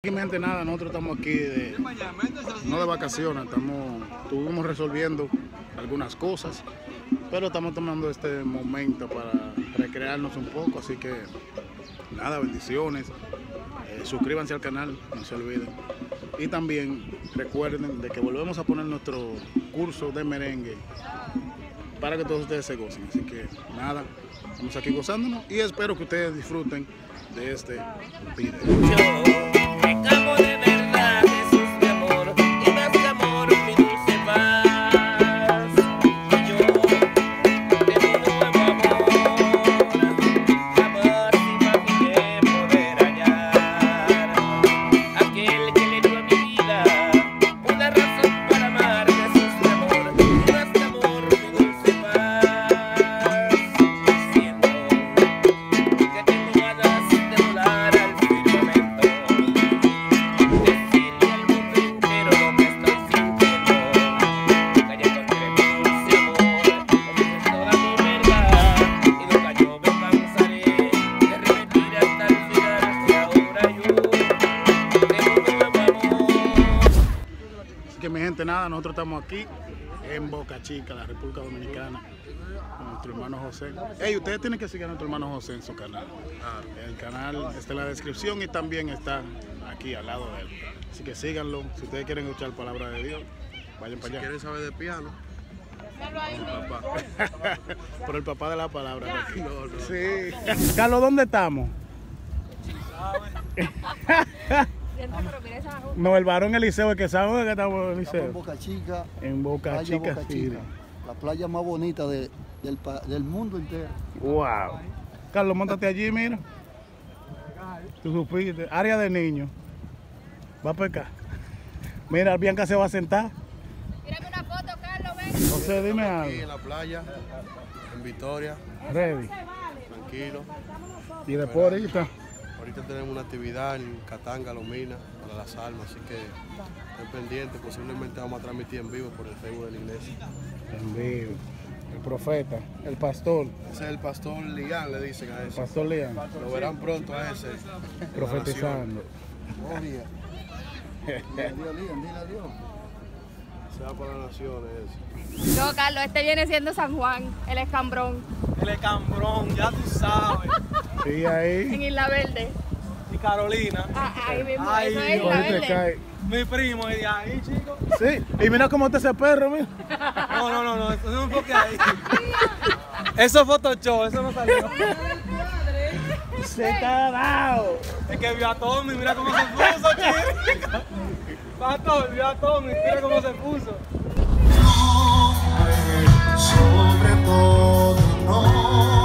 Prácticamente nada, nosotros estamos aquí de, no de vacaciones, estamos, estuvimos resolviendo algunas cosas, pero estamos tomando este momento para recrearnos un poco, así que nada, bendiciones, eh, suscríbanse al canal, no se olviden. Y también recuerden de que volvemos a poner nuestro curso de merengue para que todos ustedes se gocen. Así que nada, estamos aquí gozándonos y espero que ustedes disfruten de este video. up nada, nosotros estamos aquí en Boca Chica, la República Dominicana, con nuestro hermano José. Ey, ustedes tienen que seguir a nuestro hermano José en su canal. El canal está en la descripción y también está aquí al lado de él. Así que síganlo. Si ustedes quieren escuchar palabra de Dios, vayan para allá. ¿Quieres saber de piano? Papá. Por el papá de la palabra. Sí. Carlos, ¿dónde estamos? No, el varón Eliseo, el que sabe que estamos en Estamos en Eliseo. Boca Chica, En Boca playa Chica, Boca sí. Chica, la playa más bonita de- del, del mundo entero. Wow. Carlos, montate allí, mira. Tú supiste. Área de niños. Va para acá. Mira, Bianca se va a sentar. Tírame una foto, Carlos, ven. José, dime Aquí algo. en la playa, en Victoria, Ready. tranquilo. Y después ahorita. Ahorita tenemos una actividad en Catanga, Lomina, para las almas, así que estén pendientes. Posiblemente vamos a transmitir en vivo por el Facebook de la iglesia. En vivo. El profeta, el pastor, Ese es el pastor Lian, le dicen a el ese. pastor Leán, Lo verán pronto a ese. profetizando. Gloria. Dile a Dios, Lian, dile a Dios. Se va para las naciones. No, Carlos, este viene siendo San Juan, el escambrón, El escambrón, ya tú sabes. Sí, ahí. en Isla Verde. Y Carolina, Ah, ahí mismo, Ay, eso es Verde. cae. mi primo, y de ahí, chico. Sí. Y mira cómo está ese perro, mira. No, no, no, no, eso no es porque ahí. Eso es Photoshop, eso no salió. Se está dado. Es que vio a Tommy, mira cómo se puso, chico. Pastor, vio a Tommy, mira cómo se puso. sobre todo nombre,